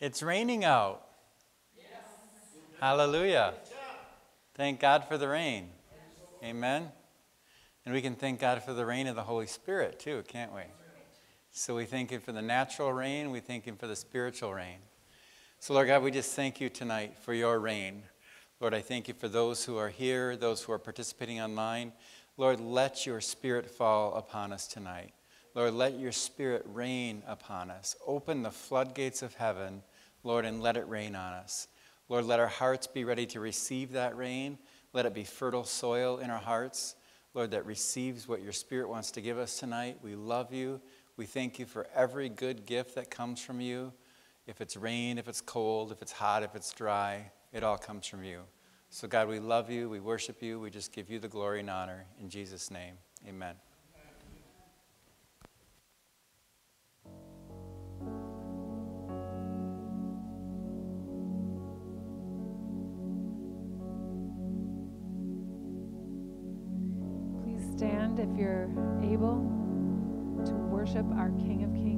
It's raining out. Yes. Hallelujah. Thank God for the rain. Amen. And we can thank God for the rain of the Holy Spirit too, can't we? So we thank Him for the natural rain, we thank Him for the spiritual rain. So, Lord God, we just thank you tonight for your rain. Lord, I thank you for those who are here, those who are participating online. Lord, let your spirit fall upon us tonight. Lord, let your spirit rain upon us. Open the floodgates of heaven, Lord, and let it rain on us. Lord, let our hearts be ready to receive that rain. Let it be fertile soil in our hearts, Lord, that receives what your spirit wants to give us tonight. We love you. We thank you for every good gift that comes from you. If it's rain, if it's cold, if it's hot, if it's dry, it all comes from you. So, God, we love you. We worship you. We just give you the glory and honor. In Jesus' name, amen. Stand if you're able to worship our King of Kings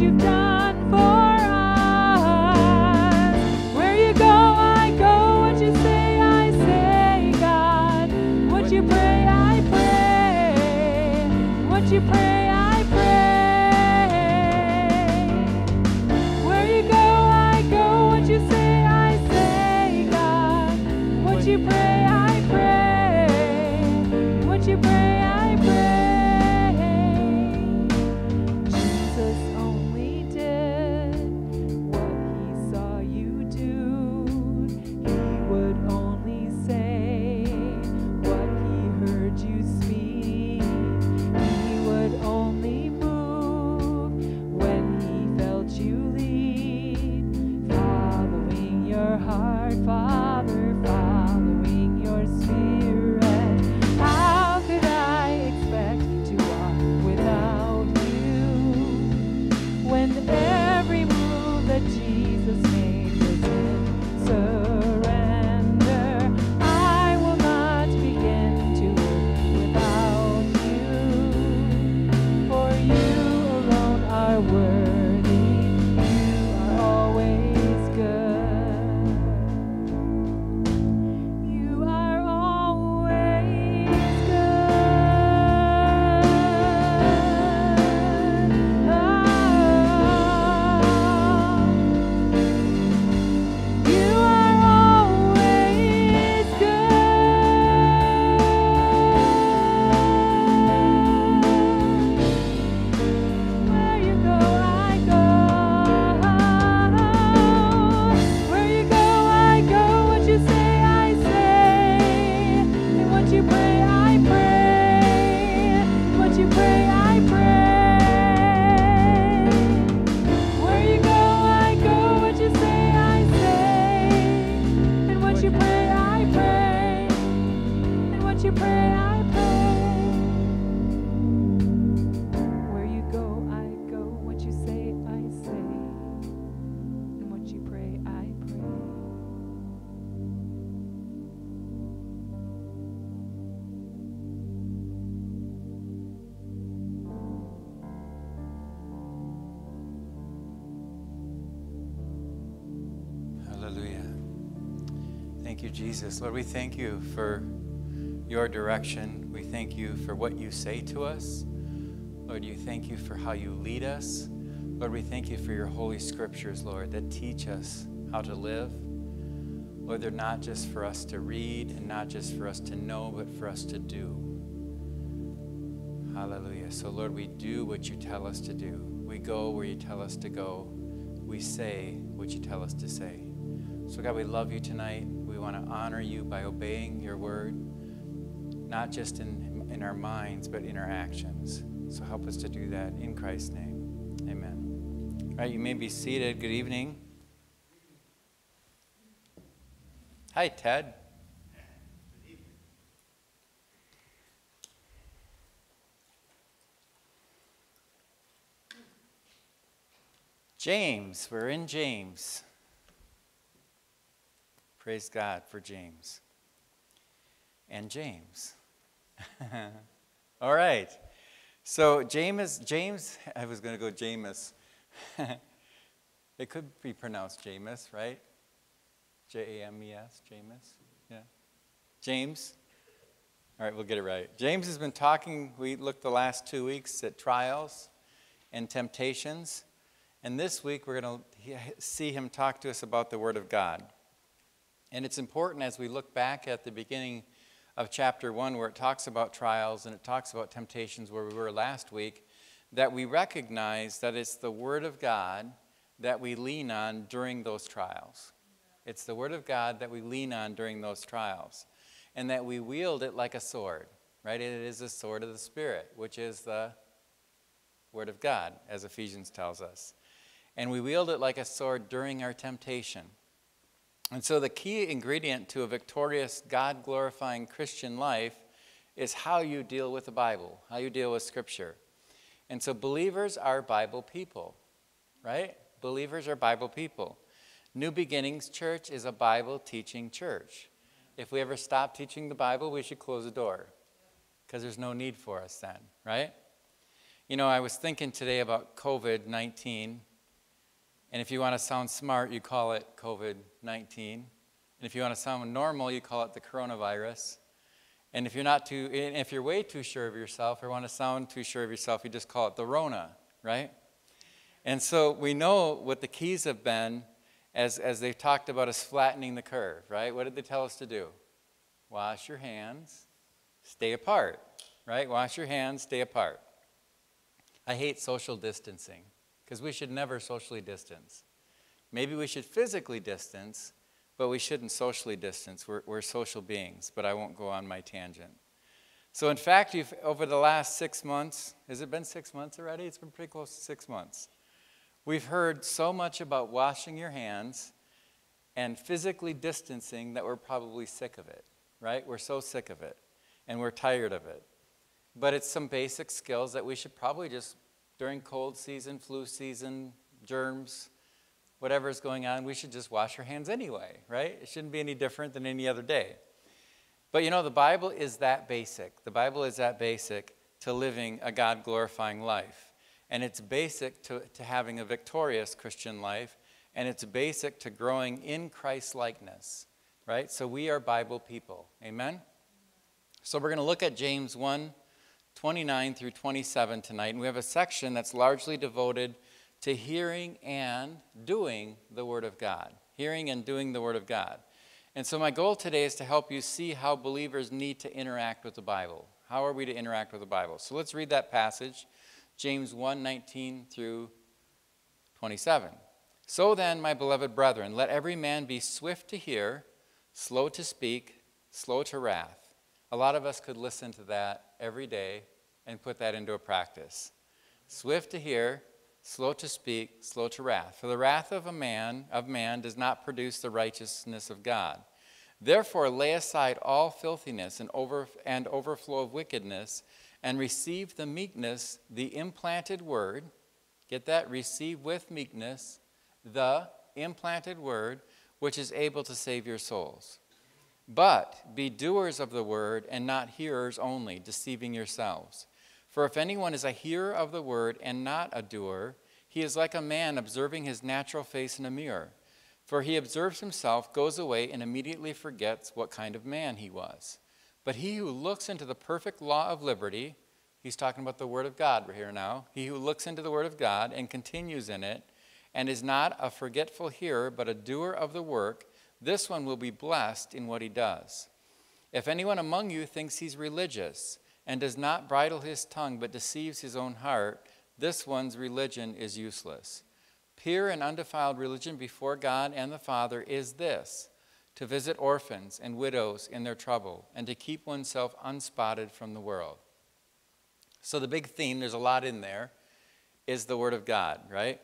you've done you, Jesus. Lord, we thank you for your direction. We thank you for what you say to us. Lord, you thank you for how you lead us. Lord, we thank you for your holy scriptures, Lord, that teach us how to live. Lord, they're not just for us to read and not just for us to know, but for us to do. Hallelujah. So, Lord, we do what you tell us to do. We go where you tell us to go. We say what you tell us to say. So, God, we love you tonight. Want to honor you by obeying your word, not just in, in our minds, but in our actions. So, help us to do that in Christ's name. Amen. All right, you may be seated. Good evening. Hi, Ted. James, we're in James. Praise God for James. And James. All right. So James, James, I was going to go James. it could be pronounced James, right? J A M E S, James. Yeah. James. All right, we'll get it right. James has been talking, we looked the last two weeks at trials and temptations. And this week we're going to see him talk to us about the Word of God. And it's important as we look back at the beginning of chapter 1, where it talks about trials and it talks about temptations, where we were last week, that we recognize that it's the Word of God that we lean on during those trials. It's the Word of God that we lean on during those trials, and that we wield it like a sword, right? It is the sword of the Spirit, which is the Word of God, as Ephesians tells us. And we wield it like a sword during our temptation. And so, the key ingredient to a victorious, God glorifying Christian life is how you deal with the Bible, how you deal with Scripture. And so, believers are Bible people, right? Believers are Bible people. New Beginnings Church is a Bible teaching church. If we ever stop teaching the Bible, we should close the door because there's no need for us then, right? You know, I was thinking today about COVID 19, and if you want to sound smart, you call it COVID 19. And if you want to sound normal, you call it the coronavirus. And if you're not too, if you're way too sure of yourself or want to sound too sure of yourself, you just call it the Rona, right? And so we know what the keys have been as, as they've talked about us flattening the curve, right? What did they tell us to do? Wash your hands, stay apart, right? Wash your hands, stay apart. I hate social distancing because we should never socially distance. Maybe we should physically distance, but we shouldn't socially distance. We're, we're social beings, but I won't go on my tangent. So, in fact, over the last six months, has it been six months already? It's been pretty close to six months. We've heard so much about washing your hands and physically distancing that we're probably sick of it, right? We're so sick of it and we're tired of it. But it's some basic skills that we should probably just, during cold season, flu season, germs, whatever's going on, we should just wash our hands anyway, right? It shouldn't be any different than any other day. But you know, the Bible is that basic. The Bible is that basic to living a God glorifying life. And it's basic to, to having a victorious Christian life, and it's basic to growing in Christ likeness, right? So we are Bible people. Amen? So we're going to look at James 1 29 through 27 tonight, and we have a section that's largely devoted to hearing and doing the Word of God. Hearing and doing the Word of God. And so, my goal today is to help you see how believers need to interact with the Bible. How are we to interact with the Bible? So, let's read that passage James 1 19 through 27. So then, my beloved brethren, let every man be swift to hear, slow to speak, slow to wrath. A lot of us could listen to that every day and put that into a practice. Swift to hear, slow to speak, slow to wrath. For the wrath of a man of man does not produce the righteousness of God. Therefore lay aside all filthiness and, over, and overflow of wickedness and receive the meekness, the implanted word. Get that? Receive with meekness the implanted word, which is able to save your souls. But be doers of the word and not hearers only, deceiving yourselves. For if anyone is a hearer of the word and not a doer, he is like a man observing his natural face in a mirror. For he observes himself, goes away, and immediately forgets what kind of man he was. But he who looks into the perfect law of liberty, he's talking about the Word of God We're here now. He who looks into the Word of God and continues in it, and is not a forgetful hearer, but a doer of the work, this one will be blessed in what he does. If anyone among you thinks he's religious and does not bridle his tongue but deceives his own heart, this one's religion is useless. Pure and undefiled religion before God and the Father is this to visit orphans and widows in their trouble and to keep oneself unspotted from the world. So, the big theme, there's a lot in there, is the Word of God, right?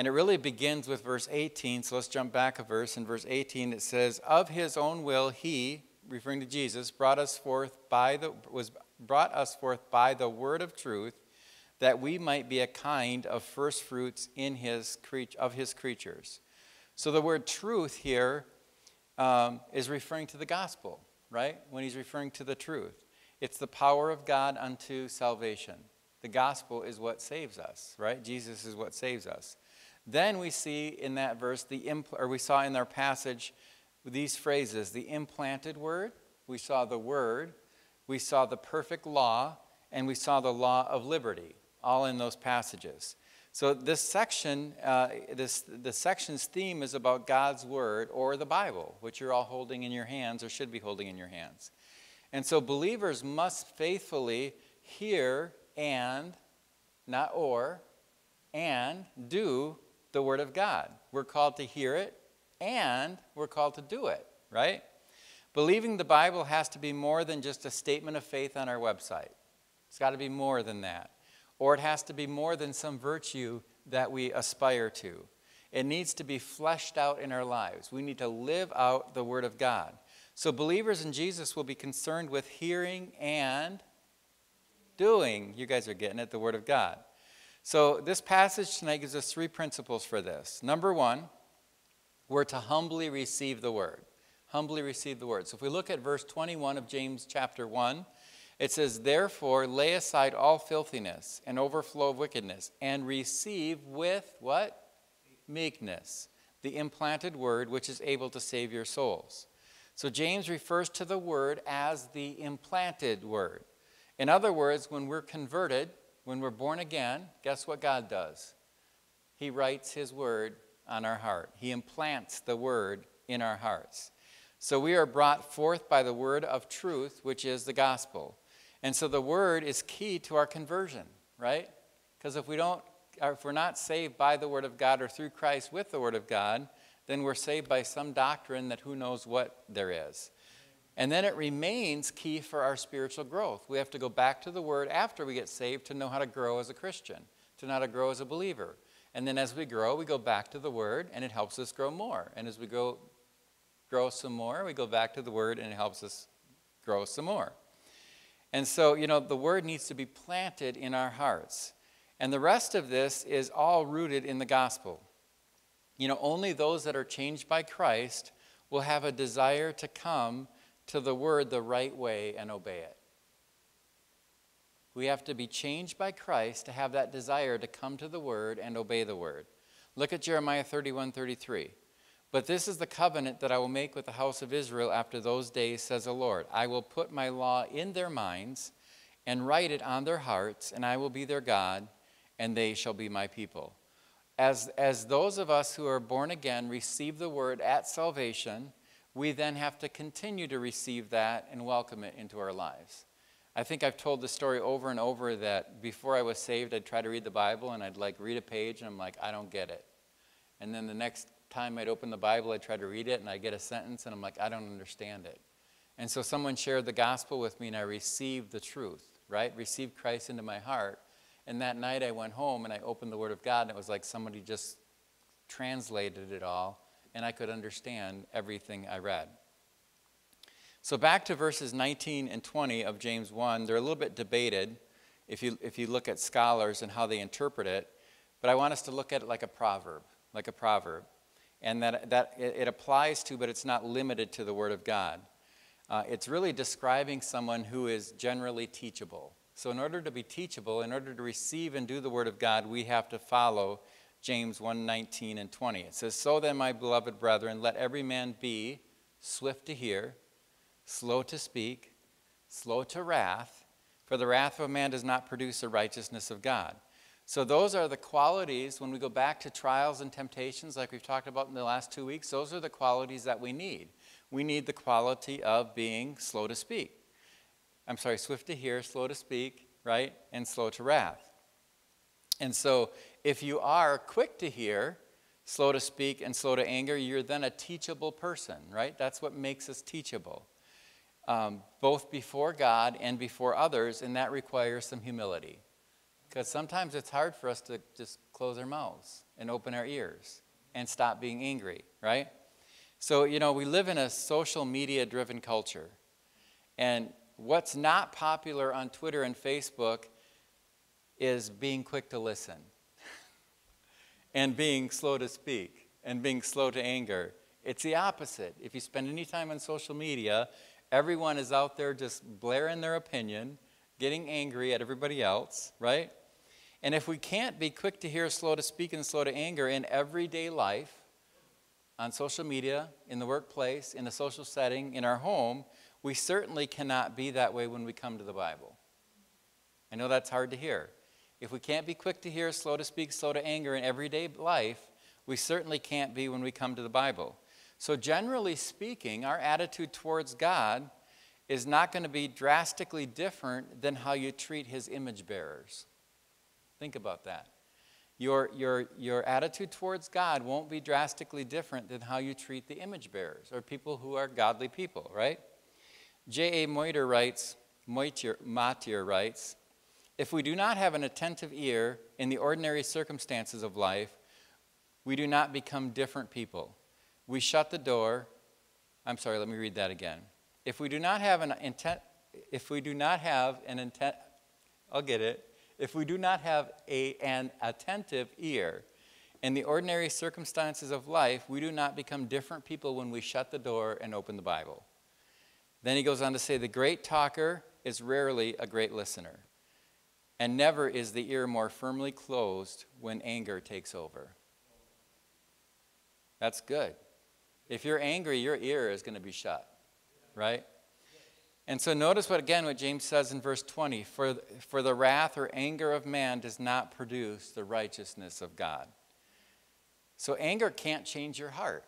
And it really begins with verse 18. So let's jump back a verse. In verse 18, it says, Of his own will, he, referring to Jesus, brought us forth by the, was brought us forth by the word of truth, that we might be a kind of first fruits in his of his creatures. So the word truth here um, is referring to the gospel, right? When he's referring to the truth, it's the power of God unto salvation. The gospel is what saves us, right? Jesus is what saves us. Then we see in that verse, the impl- or we saw in our passage, these phrases the implanted word, we saw the word, we saw the perfect law, and we saw the law of liberty, all in those passages. So this section, uh, this the section's theme is about God's word or the Bible, which you're all holding in your hands or should be holding in your hands. And so believers must faithfully hear and, not or, and do the Word of God. We're called to hear it and we're called to do it, right? Believing the Bible has to be more than just a statement of faith on our website. It's got to be more than that. Or it has to be more than some virtue that we aspire to. It needs to be fleshed out in our lives. We need to live out the Word of God. So, believers in Jesus will be concerned with hearing and doing. You guys are getting it, the Word of God. So, this passage tonight gives us three principles for this. Number one, we're to humbly receive the word. Humbly receive the word. So, if we look at verse 21 of James chapter 1, it says, Therefore, lay aside all filthiness and overflow of wickedness, and receive with what? Meekness, the implanted word which is able to save your souls. So, James refers to the word as the implanted word. In other words, when we're converted, when we're born again, guess what God does? He writes His word on our heart, He implants the word in our hearts. So we are brought forth by the word of truth, which is the gospel. And so the word is key to our conversion, right? Because if we don't, if we're not saved by the word of God or through Christ with the word of God, then we're saved by some doctrine that who knows what there is. And then it remains key for our spiritual growth. We have to go back to the Word after we get saved to know how to grow as a Christian, to know how to grow as a believer. And then as we grow, we go back to the Word and it helps us grow more. And as we go grow some more, we go back to the Word and it helps us grow some more. And so, you know, the Word needs to be planted in our hearts. And the rest of this is all rooted in the gospel. You know, only those that are changed by Christ will have a desire to come to the word the right way and obey it. We have to be changed by Christ to have that desire to come to the word and obey the word. Look at Jeremiah 31 33. But this is the covenant that I will make with the house of Israel after those days, says the Lord. I will put my law in their minds and write it on their hearts, and I will be their God, and they shall be my people. As, as those of us who are born again receive the word at salvation, we then have to continue to receive that and welcome it into our lives. I think I've told the story over and over that before I was saved, I'd try to read the Bible and I'd like read a page and I'm like, I don't get it. And then the next time I'd open the Bible, I'd try to read it and I'd get a sentence and I'm like, I don't understand it. And so someone shared the gospel with me and I received the truth, right? Received Christ into my heart. And that night I went home and I opened the Word of God and it was like somebody just translated it all and I could understand everything I read. So, back to verses 19 and 20 of James 1, they're a little bit debated if you, if you look at scholars and how they interpret it, but I want us to look at it like a proverb, like a proverb. And that, that it applies to, but it's not limited to the Word of God. Uh, it's really describing someone who is generally teachable. So, in order to be teachable, in order to receive and do the Word of God, we have to follow James 1 19 and 20. It says, So then, my beloved brethren, let every man be swift to hear, slow to speak, slow to wrath, for the wrath of a man does not produce the righteousness of God. So, those are the qualities, when we go back to trials and temptations, like we've talked about in the last two weeks, those are the qualities that we need. We need the quality of being slow to speak. I'm sorry, swift to hear, slow to speak, right? And slow to wrath. And so, if you are quick to hear, slow to speak, and slow to anger, you're then a teachable person, right? That's what makes us teachable, um, both before God and before others, and that requires some humility. Because sometimes it's hard for us to just close our mouths and open our ears and stop being angry, right? So, you know, we live in a social media driven culture. And what's not popular on Twitter and Facebook is being quick to listen and being slow to speak and being slow to anger. It's the opposite. If you spend any time on social media, everyone is out there just blaring their opinion, getting angry at everybody else, right? And if we can't be quick to hear, slow to speak, and slow to anger in everyday life, on social media, in the workplace, in a social setting, in our home, we certainly cannot be that way when we come to the Bible. I know that's hard to hear. If we can't be quick to hear, slow to speak, slow to anger in everyday life, we certainly can't be when we come to the Bible. So, generally speaking, our attitude towards God is not going to be drastically different than how you treat his image bearers. Think about that. Your, your, your attitude towards God won't be drastically different than how you treat the image bearers or people who are godly people, right? J.A. Moiter writes, Moitier, Matier writes, if we do not have an attentive ear in the ordinary circumstances of life, we do not become different people. We shut the door. I'm sorry, let me read that again. If we do not have an intent, if we do not have an intent, I'll get it if we do not have a, an attentive ear in the ordinary circumstances of life, we do not become different people when we shut the door and open the Bible. Then he goes on to say, The great talker is rarely a great listener, and never is the ear more firmly closed when anger takes over. That's good. If you're angry, your ear is going to be shut, right? And so notice what again what James says in verse 20, for, for the wrath or anger of man does not produce the righteousness of God. So anger can't change your heart.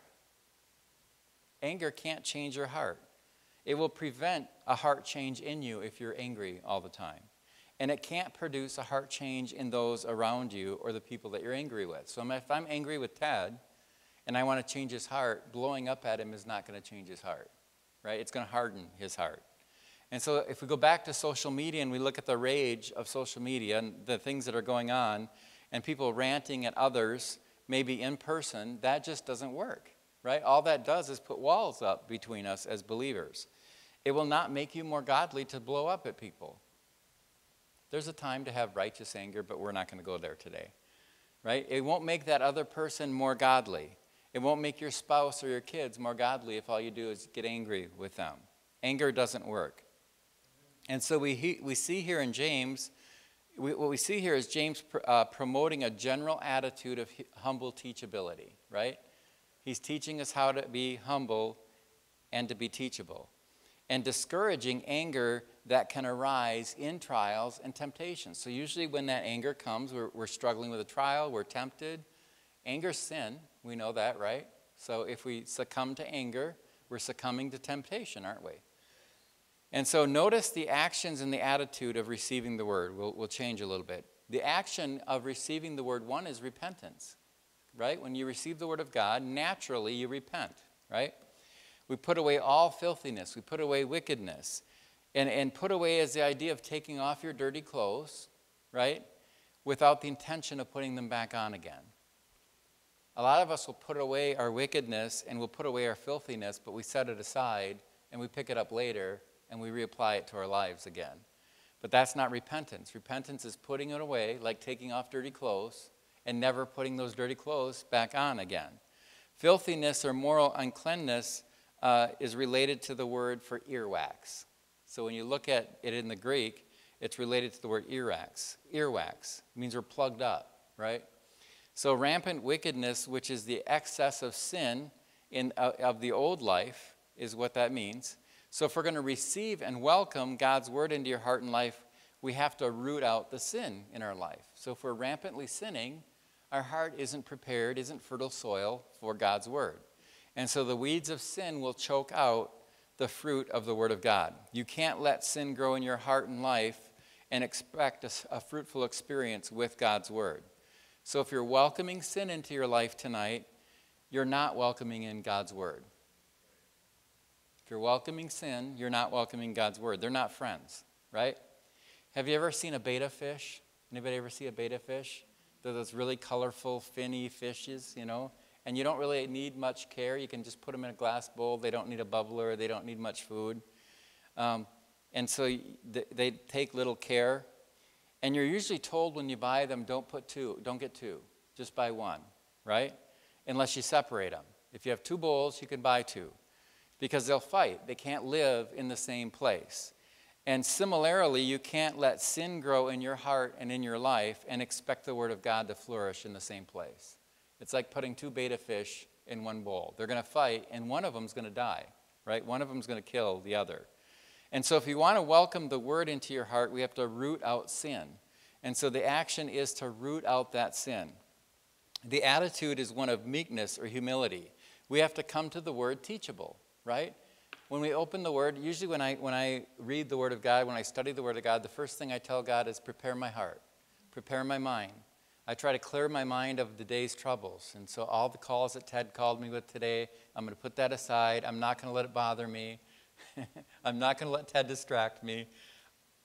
Anger can't change your heart. It will prevent a heart change in you if you're angry all the time. And it can't produce a heart change in those around you or the people that you're angry with. So if I'm angry with Ted and I want to change his heart, blowing up at him is not going to change his heart, right? It's going to harden his heart. And so, if we go back to social media and we look at the rage of social media and the things that are going on, and people ranting at others, maybe in person, that just doesn't work, right? All that does is put walls up between us as believers. It will not make you more godly to blow up at people. There's a time to have righteous anger, but we're not going to go there today, right? It won't make that other person more godly. It won't make your spouse or your kids more godly if all you do is get angry with them. Anger doesn't work. And so we, we see here in James, we, what we see here is James pr- uh, promoting a general attitude of humble teachability, right? He's teaching us how to be humble and to be teachable, and discouraging anger that can arise in trials and temptations. So, usually, when that anger comes, we're, we're struggling with a trial, we're tempted. Anger's sin, we know that, right? So, if we succumb to anger, we're succumbing to temptation, aren't we? And so notice the actions and the attitude of receiving the word. We'll, we'll change a little bit. The action of receiving the word, one is repentance, right? When you receive the word of God, naturally you repent, right? We put away all filthiness, we put away wickedness. And, and put away is the idea of taking off your dirty clothes, right? Without the intention of putting them back on again. A lot of us will put away our wickedness and we'll put away our filthiness, but we set it aside and we pick it up later and we reapply it to our lives again. But that's not repentance. Repentance is putting it away, like taking off dirty clothes, and never putting those dirty clothes back on again. Filthiness or moral uncleanness uh, is related to the word for earwax. So when you look at it in the Greek, it's related to the word earwax. Earwax means we're plugged up, right? So, rampant wickedness, which is the excess of sin in, uh, of the old life, is what that means. So, if we're going to receive and welcome God's word into your heart and life, we have to root out the sin in our life. So, if we're rampantly sinning, our heart isn't prepared, isn't fertile soil for God's word. And so the weeds of sin will choke out the fruit of the word of God. You can't let sin grow in your heart and life and expect a, a fruitful experience with God's word. So if you're welcoming sin into your life tonight, you're not welcoming in God's word. If you're welcoming sin, you're not welcoming God's word. They're not friends, right? Have you ever seen a betta fish? Anybody ever see a betta fish? They're those really colorful, finny fishes, you know, and you don't really need much care. You can just put them in a glass bowl. They don't need a bubbler. They don't need much food. Um, and so they take little care. And you're usually told when you buy them, don't put two, don't get two, just buy one, right? Unless you separate them. If you have two bowls, you can buy two because they'll fight. They can't live in the same place. And similarly, you can't let sin grow in your heart and in your life and expect the Word of God to flourish in the same place. It's like putting two betta fish in one bowl. They're going to fight, and one of them's going to die, right? One of them's going to kill the other. And so, if you want to welcome the word into your heart, we have to root out sin. And so, the action is to root out that sin. The attitude is one of meekness or humility. We have to come to the word teachable, right? When we open the word, usually when I, when I read the word of God, when I study the word of God, the first thing I tell God is prepare my heart, prepare my mind. I try to clear my mind of the day's troubles. And so, all the calls that Ted called me with today, I'm going to put that aside. I'm not going to let it bother me. I'm not going to let Ted distract me.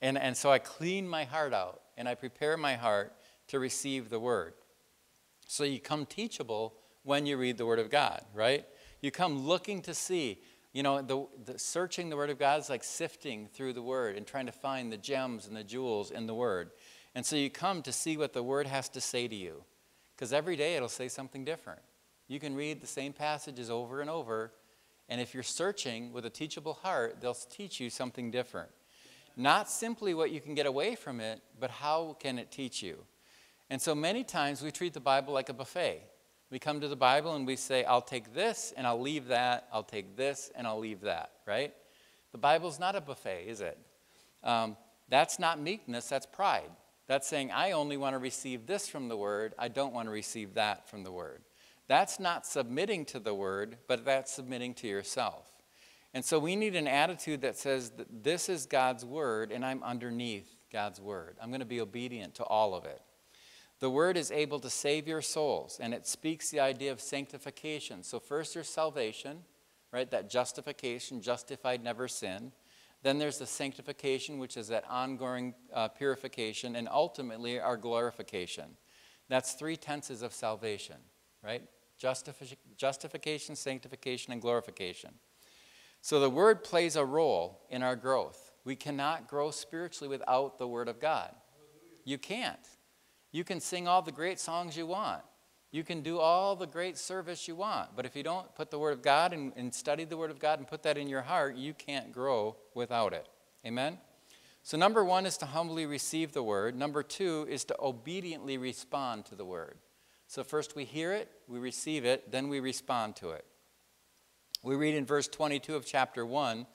And, and so I clean my heart out and I prepare my heart to receive the word. So you come teachable when you read the word of God, right? You come looking to see. You know, the, the searching the word of God is like sifting through the word and trying to find the gems and the jewels in the word. And so you come to see what the word has to say to you. Because every day it'll say something different. You can read the same passages over and over, and if you're searching with a teachable heart, they'll teach you something different. Not simply what you can get away from it, but how can it teach you? And so many times we treat the Bible like a buffet. We come to the Bible and we say, I'll take this and I'll leave that, I'll take this and I'll leave that, right? The Bible's not a buffet, is it? Um, that's not meekness, that's pride. That's saying, I only want to receive this from the Word, I don't want to receive that from the Word. That's not submitting to the word, but that's submitting to yourself. And so we need an attitude that says that this is God's word and I'm underneath God's word. I'm going to be obedient to all of it. The word is able to save your souls, and it speaks the idea of sanctification. So, first there's salvation, right? That justification, justified, never sin. Then there's the sanctification, which is that ongoing uh, purification, and ultimately our glorification. That's three tenses of salvation, right? justification, sanctification, and glorification. So the Word plays a role in our growth. We cannot grow spiritually without the Word of God. You can't. You can sing all the great songs you want. You can do all the great service you want. But if you don't put the Word of God and, and study the Word of God and put that in your heart, you can't grow without it. Amen? So, number one is to humbly receive the Word. Number two is to obediently respond to the Word. So, first we hear it, we receive it, then we respond to it. We read in verse 22 of chapter 1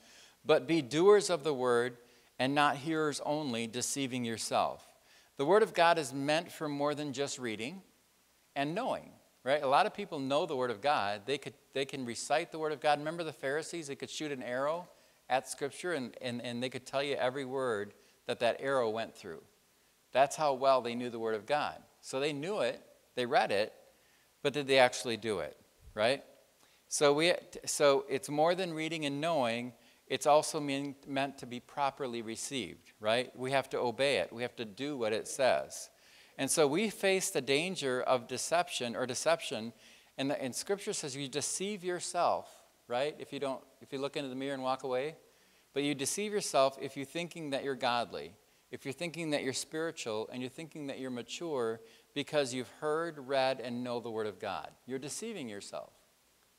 But be doers of the word and not hearers only, deceiving yourself. The word of God is meant for more than just reading and knowing, right? A lot of people know the word of God. They, could, they can recite the word of God. Remember the Pharisees? They could shoot an arrow at Scripture and, and, and they could tell you every word that that arrow went through. That's how well they knew the word of God. So they knew it, they read it, but did they actually do it? Right? So, we, so it's more than reading and knowing, it's also mean, meant to be properly received, right? We have to obey it, we have to do what it says. And so we face the danger of deception or deception, and, the, and Scripture says you deceive yourself, right? If you don't, if you look into the mirror and walk away, but you deceive yourself if you're thinking that you're godly, if you're thinking that you're spiritual, and you're thinking that you're mature, because you've heard, read, and know the Word of God. You're deceiving yourself,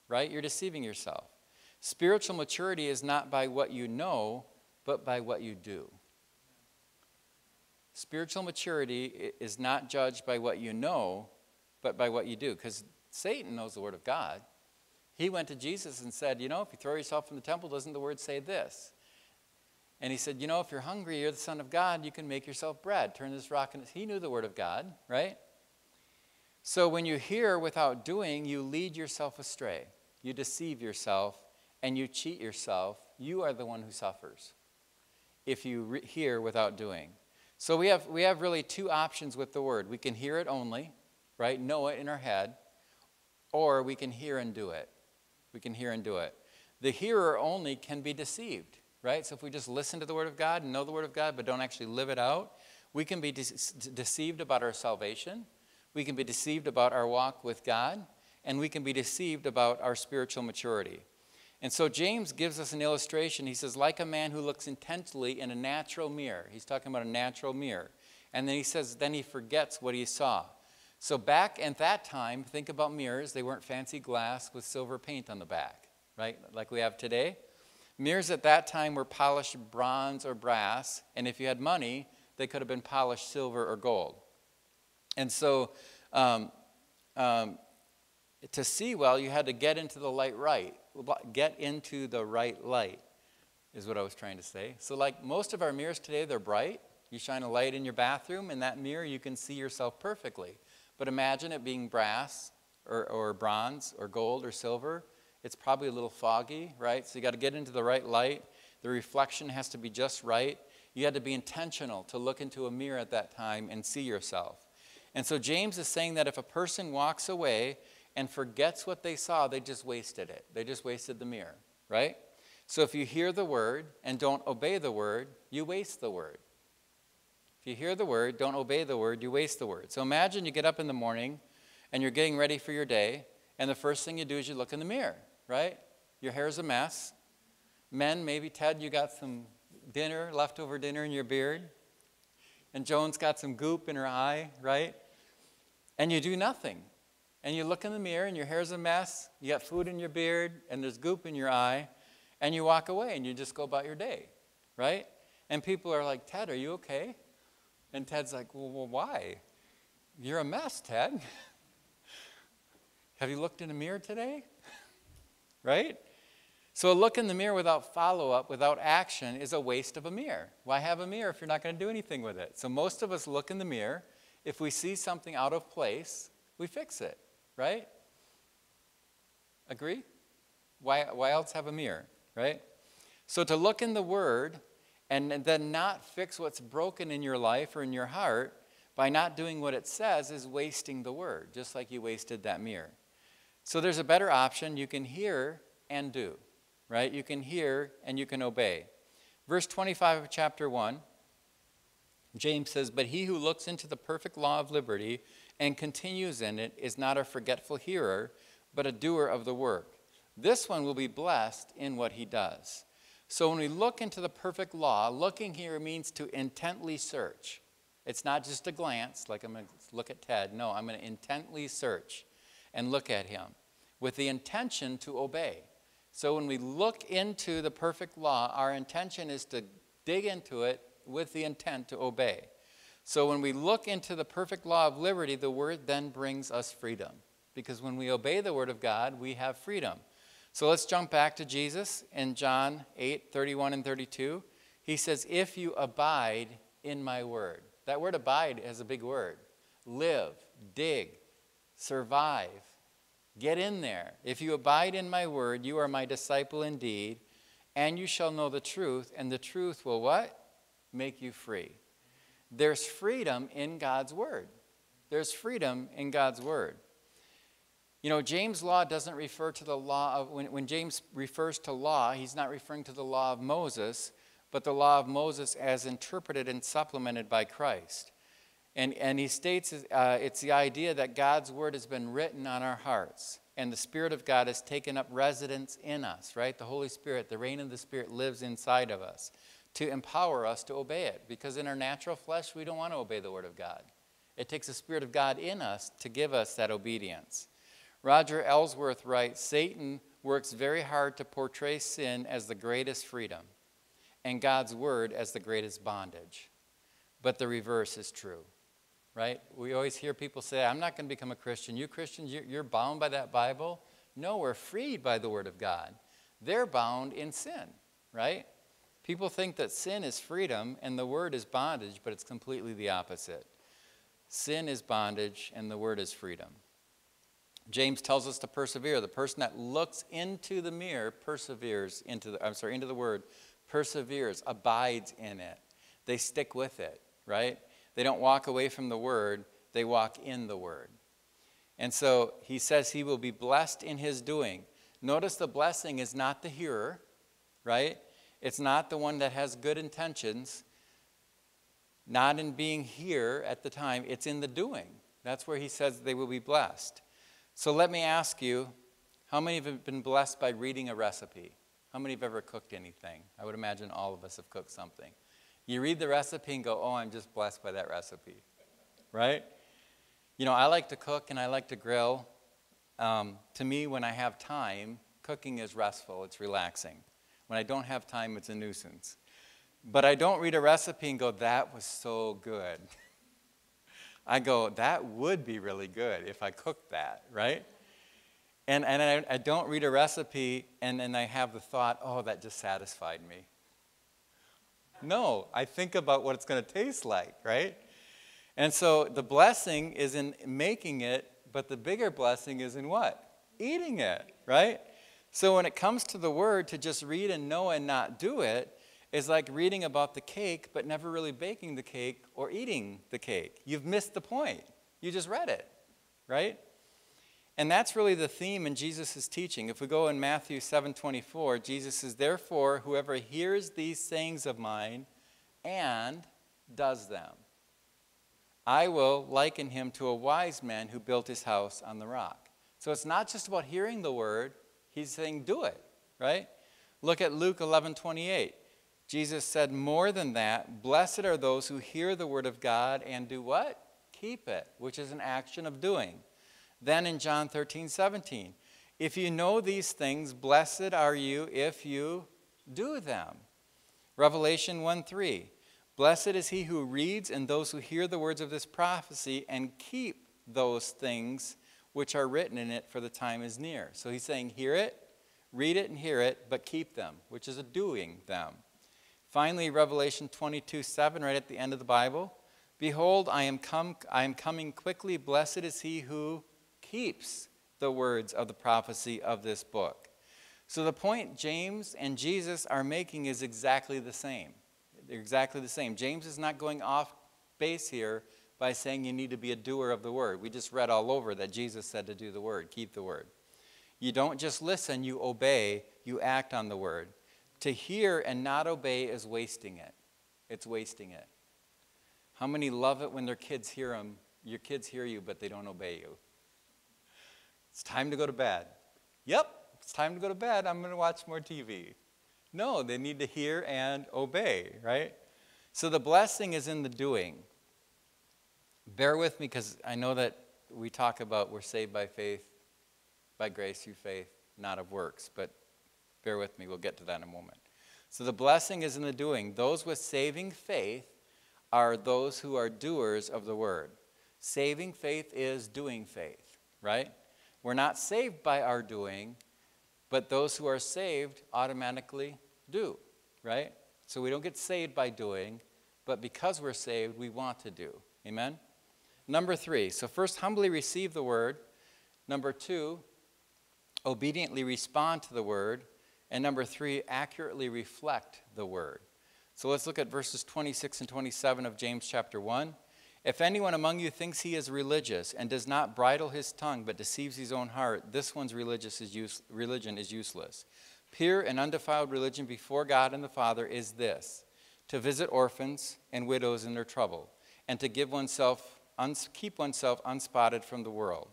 right? You're deceiving yourself. Spiritual maturity is not by what you know, but by what you do. Spiritual maturity is not judged by what you know, but by what you do. Because Satan knows the Word of God. He went to Jesus and said, You know, if you throw yourself in the temple, doesn't the Word say this? And he said, You know, if you're hungry, you're the Son of God, you can make yourself bread. Turn this rock into. He knew the Word of God, right? So when you hear without doing, you lead yourself astray. You deceive yourself and you cheat yourself. You are the one who suffers if you hear without doing. So we have, we have really two options with the word. We can hear it only, right? Know it in our head, or we can hear and do it. We can hear and do it. The hearer only can be deceived, right? So if we just listen to the word of God and know the word of God, but don't actually live it out, we can be de- deceived about our salvation. We can be deceived about our walk with God, and we can be deceived about our spiritual maturity. And so James gives us an illustration. He says, like a man who looks intently in a natural mirror. He's talking about a natural mirror. And then he says, then he forgets what he saw. So back at that time, think about mirrors. They weren't fancy glass with silver paint on the back, right? Like we have today. Mirrors at that time were polished bronze or brass. And if you had money, they could have been polished silver or gold. And so um, um, to see well, you had to get into the light right get into the right light, is what I was trying to say. So, like most of our mirrors today, they're bright. You shine a light in your bathroom, in that mirror, you can see yourself perfectly. But imagine it being brass or, or bronze or gold or silver. It's probably a little foggy, right? So, you got to get into the right light. The reflection has to be just right. You had to be intentional to look into a mirror at that time and see yourself. And so, James is saying that if a person walks away and forgets what they saw, they just wasted it. They just wasted the mirror, right? So if you hear the word and don't obey the word, you waste the word. If you hear the word, don't obey the word, you waste the word. So imagine you get up in the morning and you're getting ready for your day, and the first thing you do is you look in the mirror, right? Your hair's a mess. Men, maybe Ted, you got some dinner, leftover dinner in your beard. And Joan's got some goop in her eye, right? And you do nothing and you look in the mirror and your hair's a mess, you got food in your beard, and there's goop in your eye, and you walk away and you just go about your day, right? And people are like, Ted, are you okay? And Ted's like, well, well why? You're a mess, Ted. Have you looked in the mirror today? right? So a look in the mirror without follow up, without action, is a waste of a mirror. Why have a mirror if you're not going to do anything with it? So most of us look in the mirror. If we see something out of place, we fix it right? Agree? Why, why else have a mirror, right? So to look in the Word and then not fix what's broken in your life or in your heart by not doing what it says is wasting the Word, just like you wasted that mirror. So there's a better option. You can hear and do, right? You can hear and you can obey. Verse 25 of chapter 1, James says, But he who looks into the perfect law of liberty and continues in it is not a forgetful hearer, but a doer of the work. This one will be blessed in what he does. So when we look into the perfect law, looking here means to intently search. It's not just a glance, like I'm going to look at Ted. No, I'm going to intently search and look at him with the intention to obey. So when we look into the perfect law, our intention is to dig into it with the intent to obey. So when we look into the perfect law of liberty, the word then brings us freedom. Because when we obey the word of God, we have freedom. So let's jump back to Jesus in John 8 31 and 32. He says, If you abide in my word. That word abide is a big word. Live, dig, survive. Get in there. If you abide in my word, you are my disciple indeed, and you shall know the truth, and the truth will what? Make you free. There's freedom in God's word. There's freedom in God's word. You know, James' law doesn't refer to the law of, when, when James refers to law, he's not referring to the law of Moses, but the law of Moses as interpreted and supplemented by Christ. And, and he states uh, it's the idea that God's word has been written on our hearts, and the Spirit of God has taken up residence in us, right? The Holy Spirit, the reign of the Spirit lives inside of us to empower us to obey it. Because in our natural flesh, we don't want to obey the Word of God. It takes the Spirit of God in us to give us that obedience. Roger Ellsworth writes Satan works very hard to portray sin as the greatest freedom and God's Word as the greatest bondage. But the reverse is true. right? We always hear people say, I'm not going to become a Christian. You Christians, you're bound by that Bible. No, we're freed by the Word of God. They're bound in sin, right? People think that sin is freedom and the Word is bondage, but it's completely the opposite. Sin is bondage and the Word is freedom. James tells us to persevere. The person that looks into the mirror perseveres into the, I'm sorry, into the Word, perseveres, abides in it. They stick with it, right? They don't walk away from the word, they walk in the word. And so he says he will be blessed in his doing. Notice the blessing is not the hearer, right? It's not the one that has good intentions, not in being here at the time, it's in the doing. That's where he says they will be blessed. So let me ask you how many have been blessed by reading a recipe? How many have ever cooked anything? I would imagine all of us have cooked something. You read the recipe and go, oh, I'm just blessed by that recipe, right? You know, I like to cook and I like to grill. Um, to me, when I have time, cooking is restful, it's relaxing. When I don't have time, it's a nuisance. But I don't read a recipe and go, that was so good. I go, that would be really good if I cooked that, right? And, and I, I don't read a recipe and then I have the thought, oh, that just satisfied me. No, I think about what it's going to taste like, right? And so the blessing is in making it, but the bigger blessing is in what? Eating it, right? So when it comes to the word, to just read and know and not do it is like reading about the cake, but never really baking the cake or eating the cake. You've missed the point. You just read it, right? And that's really the theme in Jesus' teaching. If we go in Matthew 7:24, Jesus says, "Therefore, whoever hears these sayings of mine and does them, I will liken him to a wise man who built his house on the rock." So it's not just about hearing the word, he's saying do it, right? Look at Luke 11:28. Jesus said, "More than that, blessed are those who hear the word of God and do what? Keep it, which is an action of doing." Then in John 13, 17, if you know these things, blessed are you if you do them. Revelation 1 3, blessed is he who reads and those who hear the words of this prophecy and keep those things which are written in it, for the time is near. So he's saying, hear it, read it, and hear it, but keep them, which is a doing them. Finally, Revelation 22 7, right at the end of the Bible. Behold, I am, come, I am coming quickly. Blessed is he who keeps the words of the prophecy of this book. So the point James and Jesus are making is exactly the same. They're exactly the same. James is not going off base here by saying you need to be a doer of the word. We just read all over that Jesus said to do the word, keep the word. You don't just listen, you obey, you act on the word. To hear and not obey is wasting it. It's wasting it. How many love it when their kids hear them? Your kids hear you, but they don't obey you. It's time to go to bed. Yep, it's time to go to bed. I'm going to watch more TV. No, they need to hear and obey, right? So the blessing is in the doing. Bear with me because I know that we talk about we're saved by faith, by grace through faith, not of works, but bear with me. We'll get to that in a moment. So the blessing is in the doing. Those with saving faith are those who are doers of the word. Saving faith is doing faith, right? We're not saved by our doing, but those who are saved automatically do, right? So we don't get saved by doing, but because we're saved, we want to do. Amen? Number three, so first, humbly receive the word. Number two, obediently respond to the word. And number three, accurately reflect the word. So let's look at verses 26 and 27 of James chapter 1. If anyone among you thinks he is religious and does not bridle his tongue but deceives his own heart, this one's religious is use, religion is useless. Pure and undefiled religion before God and the Father is this to visit orphans and widows in their trouble, and to give oneself, keep oneself unspotted from the world.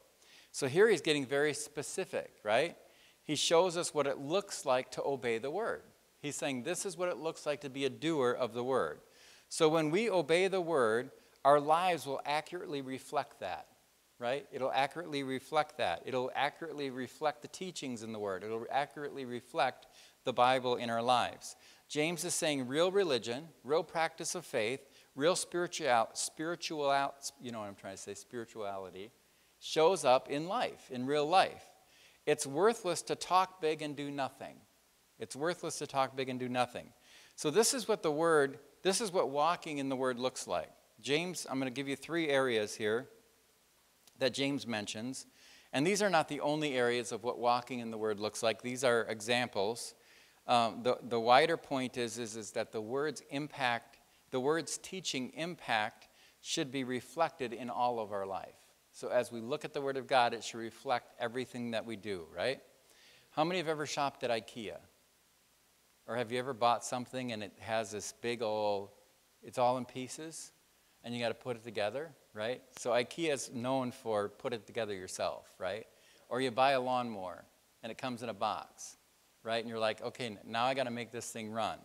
So here he's getting very specific, right? He shows us what it looks like to obey the word. He's saying this is what it looks like to be a doer of the word. So when we obey the word, our lives will accurately reflect that, right? It'll accurately reflect that. It'll accurately reflect the teachings in the Word. It'll accurately reflect the Bible in our lives. James is saying real religion, real practice of faith, real spiritual, spiritual, out, you know what I'm trying to say, spirituality, shows up in life, in real life. It's worthless to talk big and do nothing. It's worthless to talk big and do nothing. So, this is what the word, this is what walking in the word looks like. James, I'm going to give you three areas here that James mentions. And these are not the only areas of what walking in the word looks like, these are examples. Um, the, the wider point is, is, is that the word's impact, the word's teaching impact should be reflected in all of our life. So as we look at the Word of God, it should reflect everything that we do, right? How many have ever shopped at IKEA? Or have you ever bought something and it has this big old, it's all in pieces and you got to put it together, right? So IKEA is known for put it together yourself, right? Or you buy a lawnmower and it comes in a box, right? And you're like, okay, now I got to make this thing run.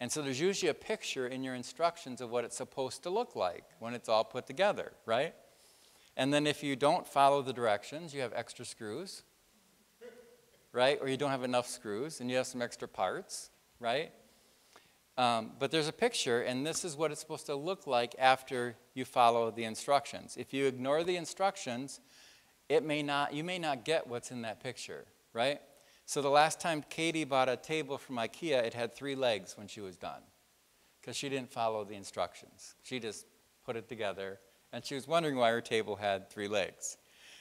And so there's usually a picture in your instructions of what it's supposed to look like when it's all put together, right? And then if you don't follow the directions, you have extra screws, right? Or you don't have enough screws and you have some extra parts, right? Um, but there's a picture, and this is what it's supposed to look like after you follow the instructions. If you ignore the instructions, it may not, you may not get what's in that picture, right? So the last time Katie bought a table from IKEA, it had three legs when she was done because she didn't follow the instructions. She just put it together, and she was wondering why her table had three legs.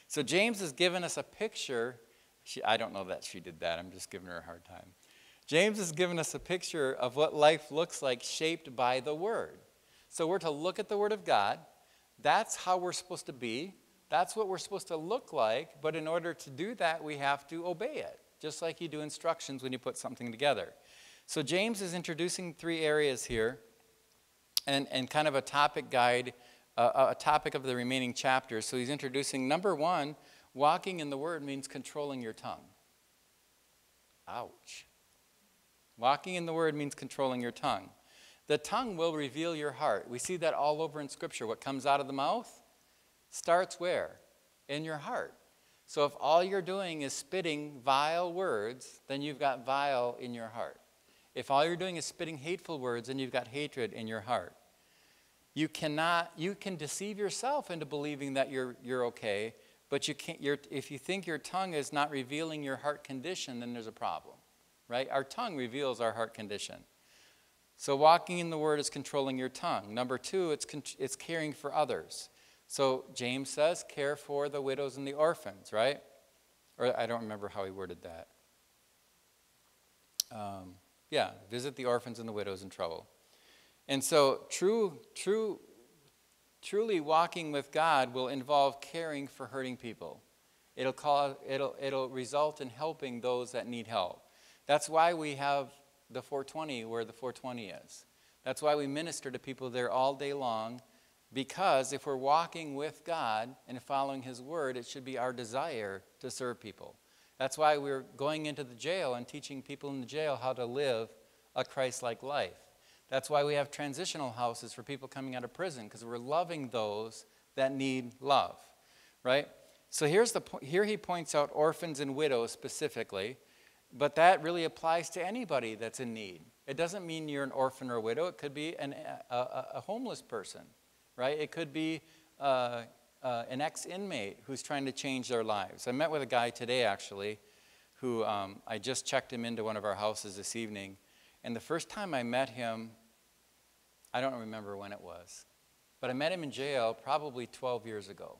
So James has given us a picture. She, I don't know that she did that. I'm just giving her a hard time. James has given us a picture of what life looks like shaped by the Word. So we're to look at the Word of God. That's how we're supposed to be. That's what we're supposed to look like. But in order to do that, we have to obey it, just like you do instructions when you put something together. So James is introducing three areas here and, and kind of a topic guide, uh, a topic of the remaining chapters. So he's introducing number one, walking in the Word means controlling your tongue. Ouch. Walking in the Word means controlling your tongue. The tongue will reveal your heart. We see that all over in Scripture. What comes out of the mouth starts where? In your heart. So if all you're doing is spitting vile words, then you've got vile in your heart. If all you're doing is spitting hateful words, then you've got hatred in your heart. You cannot, you can deceive yourself into believing that you're, you're okay, but you can't, if you think your tongue is not revealing your heart condition, then there's a problem right? Our tongue reveals our heart condition. So, walking in the Word is controlling your tongue. Number two, it's, it's caring for others. So, James says, care for the widows and the orphans, right? Or I don't remember how he worded that. Um, yeah, visit the orphans and the widows in trouble. And so, true, true, truly walking with God will involve caring for hurting people. It'll, call, it'll, it'll result in helping those that need help. That's why we have the 420 where the 420 is. That's why we minister to people there all day long, because if we're walking with God and following His word, it should be our desire to serve people. That's why we're going into the jail and teaching people in the jail how to live a Christ like life. That's why we have transitional houses for people coming out of prison, because we're loving those that need love, right? So here's the, point here he points out orphans and widows specifically. But that really applies to anybody that's in need. It doesn't mean you're an orphan or a widow. It could be an, a, a, homeless person, right? It could be uh, uh, an ex inmate who's trying to change their lives. I met with a guy today, actually, who um, I just checked him into one of our houses this evening. And the first time I met him, I don't remember when it was, but I met him in jail probably 12 years ago.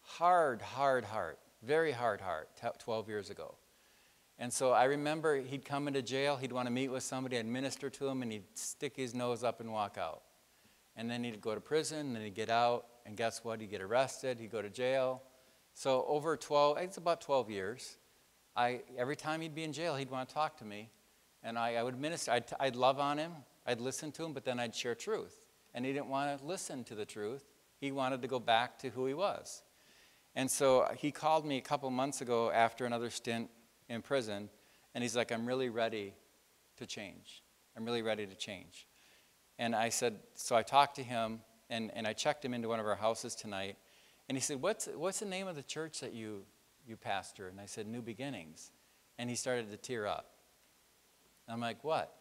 Hard, hard heart, very hard heart, 12 years ago. And so I remember he'd come into jail, he'd want to meet with somebody, I'd minister to him, and he'd stick his nose up and walk out. And then he'd go to prison, and then he'd get out, and guess what? He'd get arrested, he'd go to jail. So over 12, it's about 12 years, I, every time he'd be in jail, he'd want to talk to me. And I, I would minister, I'd, I'd love on him, I'd listen to him, but then I'd share truth. And he didn't want to listen to the truth. He wanted to go back to who he was. And so uh, he called me a couple months ago after another stint in prison, and he's like, I'm really ready to change. I'm really ready to change. And I said, so I talked to him, and, and I checked him into one of our houses tonight, and he said, what's, what's the name of the church that you, you pastor? And I said, New Beginnings. And he started to tear up. And I'm like, what?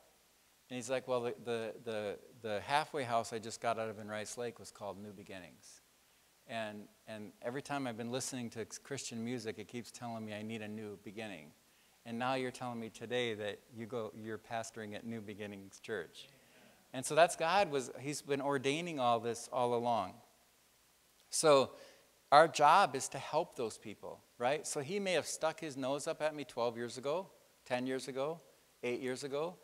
And he's like, Well, the, the, the, the halfway house I just got out of in Rice Lake was called New Beginnings. And, and every time I've been listening to Christian music, it keeps telling me I need a new beginning. And now you're telling me today that you go, you're pastoring at New Beginnings Church. And so that's God was, he's been ordaining all this all along. So our job is to help those people, right? So he may have stuck his nose up at me 12 years ago, 10 years ago, eight years ago,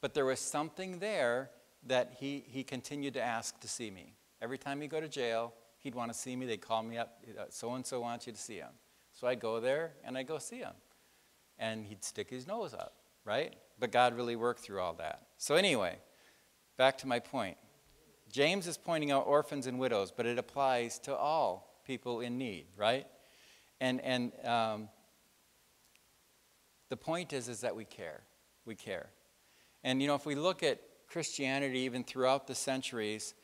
but there was something there that he, he continued to ask to see me. Every time he'd go to jail, he'd want to see me. They'd call me up, so and so wants you to see him. So I'd go there and I'd go see him. And he'd stick his nose up, right? But God really worked through all that. So, anyway, back to my point. James is pointing out orphans and widows, but it applies to all people in need, right? And, and um, the point is, is that we care. We care. And, you know, if we look at Christianity even throughout the centuries,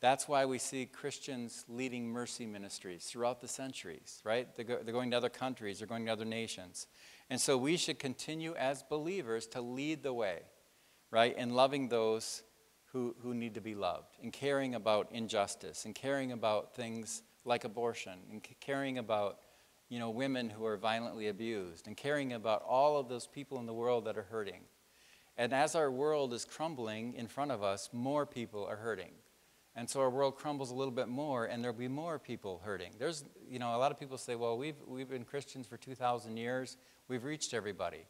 that's why we see Christians leading mercy ministries throughout the centuries, right? They're, go, they're, going to other countries, they're going to other nations. And so we should continue as believers to lead the way, right? In loving those who, who need to be loved, and caring about injustice, and caring about things like abortion, and caring about you know, women who are violently abused, and caring about all of those people in the world that are hurting. And as our world is crumbling in front of us, more people are hurting. And so our world crumbles a little bit more, and there'll be more people hurting. There's, you know, a lot of people say, well, we've, we've been Christians for 2,000 years, we've reached everybody.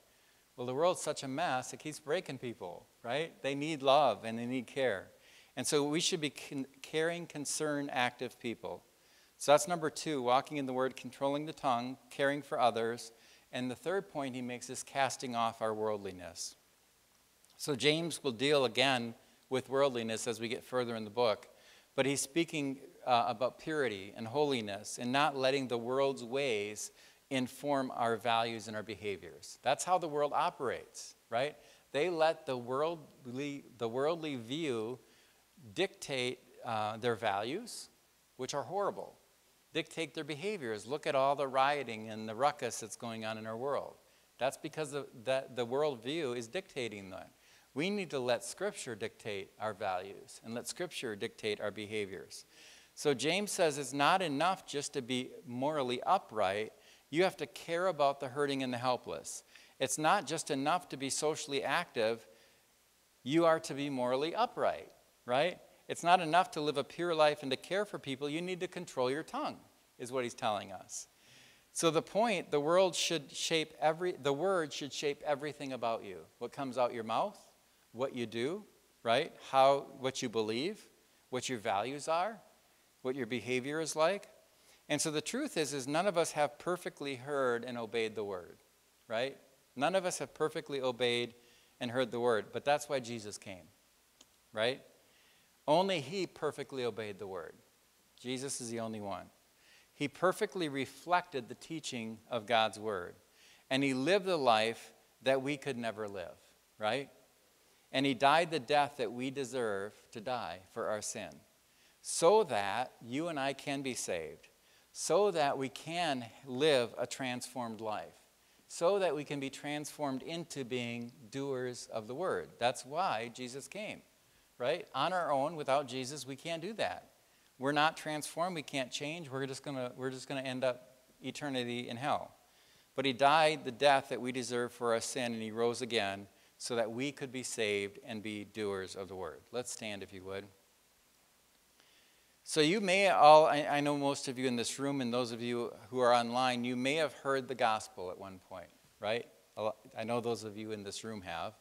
Well, the world's such a mess, it keeps breaking people, right? They need love and they need care. And so we should be con- caring, concerned, active people. So that's number two walking in the word, controlling the tongue, caring for others. And the third point he makes is casting off our worldliness. So James will deal again with worldliness as we get further in the book. But he's speaking uh, about purity and holiness and not letting the world's ways inform our values and our behaviors. That's how the world operates, right? They let the worldly, the worldly view dictate uh, their values, which are horrible, dictate their behaviors. Look at all the rioting and the ruckus that's going on in our world. That's because that the worldview is dictating that. We need to let Scripture dictate our values and let Scripture dictate our behaviors. So James says it's not enough just to be morally upright, you have to care about the hurting and the helpless. It's not just enough to be socially active, you are to be morally upright, right? It's not enough to live a pure life and to care for people, you need to control your tongue, is what he's telling us. So the point, the world should shape every the word should shape everything about you. What comes out your mouth, what you do, right? How, what you believe, what your values are, what your behavior is like. And so the truth is, is none of us have perfectly heard and obeyed the word, right? None of us have perfectly obeyed and heard the word, but that's why Jesus came, right? Only he perfectly obeyed the word. Jesus is the only one. He perfectly reflected the teaching of God's word, and he lived the life that we could never live, right? And he died the death that we deserve to die for our sin, so that you and I can be saved, so that we can live a transformed life, so that we can be transformed into being doers of the word. That's why Jesus came, right? On our own, without Jesus, we can't do that. We're not transformed, we can't change, we're just gonna, we're just gonna end up eternity in hell. But he died the death that we deserve for our sin, and he rose again so that we could be saved and be doers of the word. Let's stand if you would. So, you may all, I, I, know most of you in this room and those of you who are online, you may have heard the gospel at one point, right? I know those of you in this room have.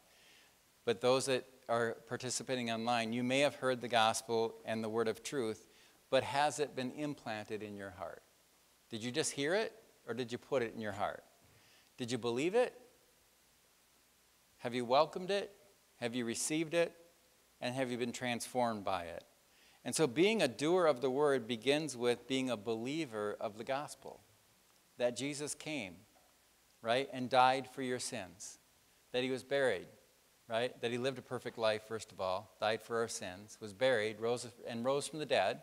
But those that are participating online, you may have heard the gospel and the word of truth, but has it been implanted in your heart? Did you just hear it or did you put it in your heart? Did you believe it have you welcomed it? Have you received it? And have you been transformed by it? And so, being a doer of the word begins with being a believer of the gospel that Jesus came, right, and died for your sins, that he was buried, right, that he lived a perfect life, first of all, died for our sins, was buried, rose, and rose from the dead,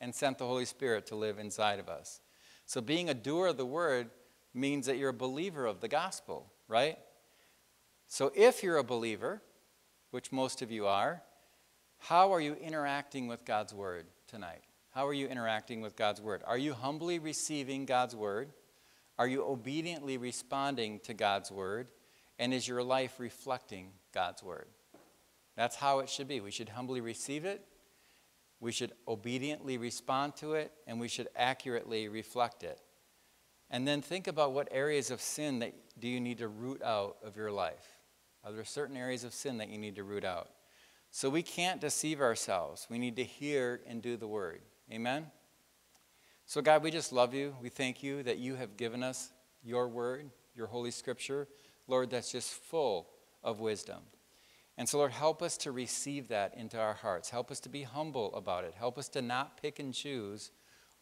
and sent the Holy Spirit to live inside of us. So, being a doer of the word means that you're a believer of the gospel, right? So if you're a believer, which most of you are, how are you interacting with God's Word tonight? How are you interacting with God's Word? Are you humbly receiving God's Word? Are you obediently responding to God's Word? And is your life reflecting God's Word? That's how it should be. We should humbly receive it, we should obediently respond to it, and we should accurately reflect it. And then think about what areas of sin that do you need to root out of your life? Are there certain areas of sin that you need to root out? So we can't deceive ourselves. We need to hear and do the word. Amen? So, God, we just love you. We thank you that you have given us your word, your holy scripture, Lord, that's just full of wisdom. And so, Lord, help us to receive that into our hearts. Help us to be humble about it. Help us to not pick and choose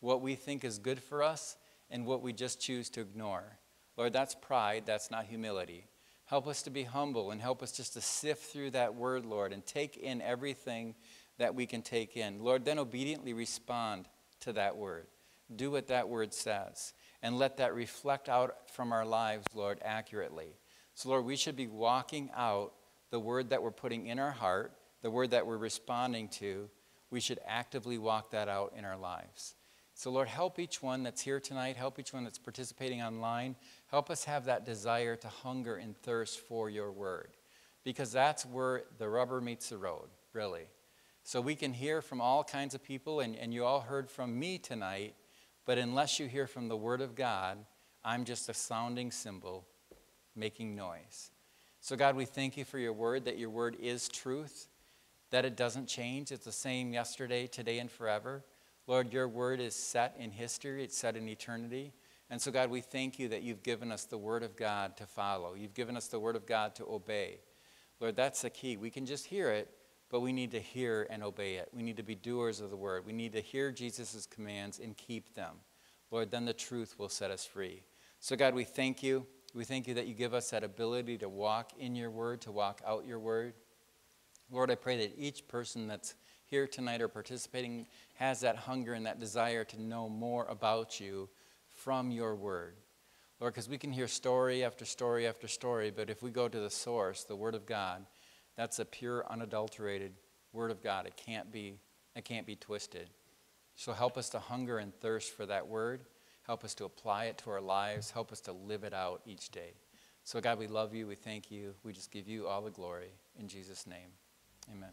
what we think is good for us and what we just choose to ignore. Lord, that's pride, that's not humility. Help us to be humble and help us just to sift through that word, Lord, and take in everything that we can take in. Lord, then obediently respond to that word. Do what that word says. And let that reflect out from our lives, Lord, accurately. So, Lord, we should be walking out the word that we're putting in our heart, the word that we're responding to. We should actively walk that out in our lives. So, Lord, help each one that's here tonight, help each one that's participating online. Help us have that desire to hunger and thirst for your word, because that's where the rubber meets the road, really. So, we can hear from all kinds of people, and, and you all heard from me tonight, but unless you hear from the word of God, I'm just a sounding cymbal making noise. So, God, we thank you for your word, that your word is truth, that it doesn't change. It's the same yesterday, today, and forever. Lord, your word is set in history, it's set in eternity. And so, God, we thank you that you've given us the word of God to follow. You've given us the word of God to obey. Lord, that's the key. We can just hear it, but we need to hear and obey it. We need to be doers of the word. We need to hear Jesus' commands and keep them. Lord, then the truth will set us free. So, God, we thank you. We thank you that you give us that ability to walk in your word, to walk out your word. Lord, I pray that each person that's here tonight or participating has that hunger and that desire to know more about you from your word. Lord, because we can hear story after story after story, but if we go to the source, the word of God, that's a pure, unadulterated word of God. It can't be, it can't be twisted. So help us to hunger and thirst for that word. Help us to apply it to our lives. Help us to live it out each day. So, God, we love you. We thank you. We just give you all the glory. In Jesus' name, amen.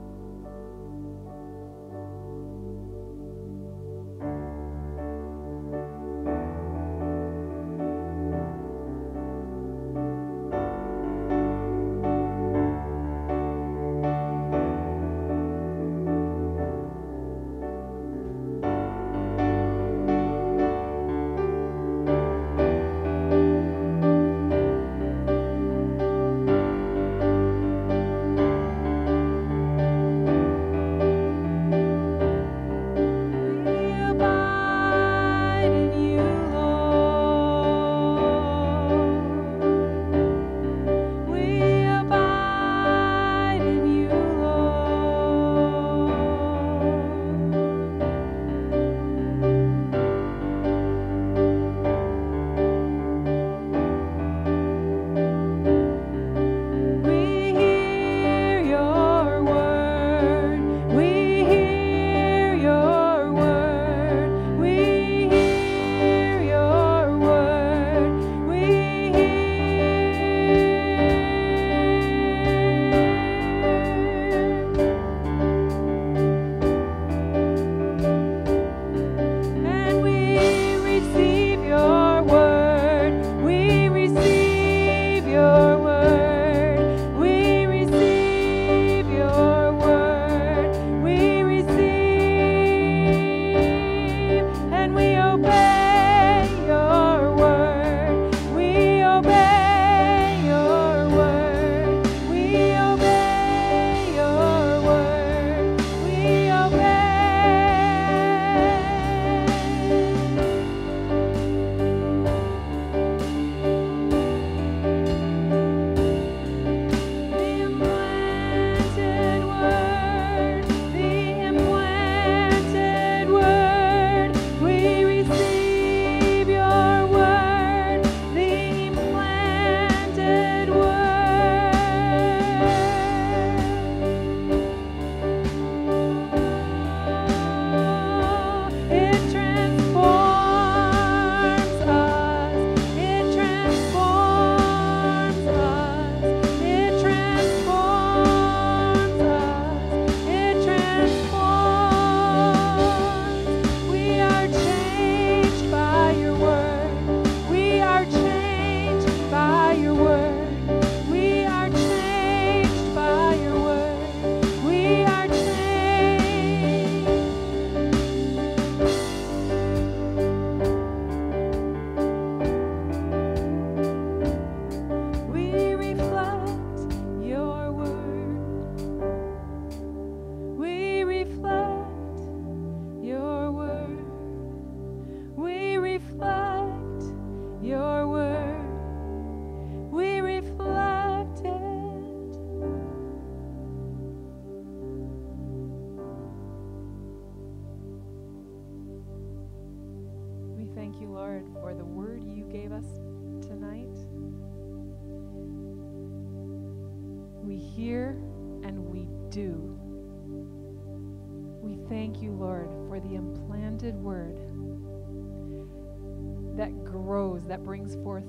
brings forth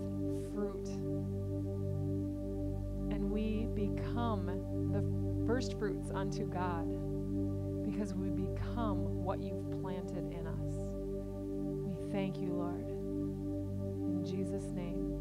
fruit. And we become the first fruits unto God because we become what you've planted in us. We thank you, Lord. In Jesus' name.